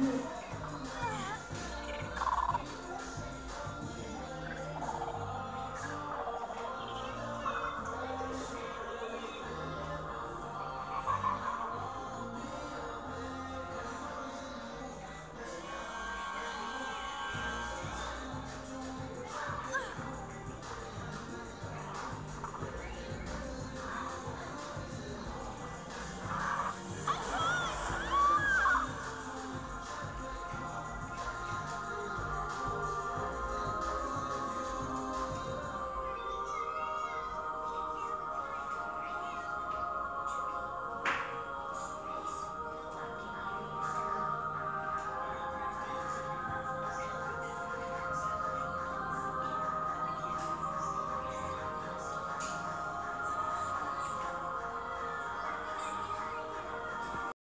Mm-hmm.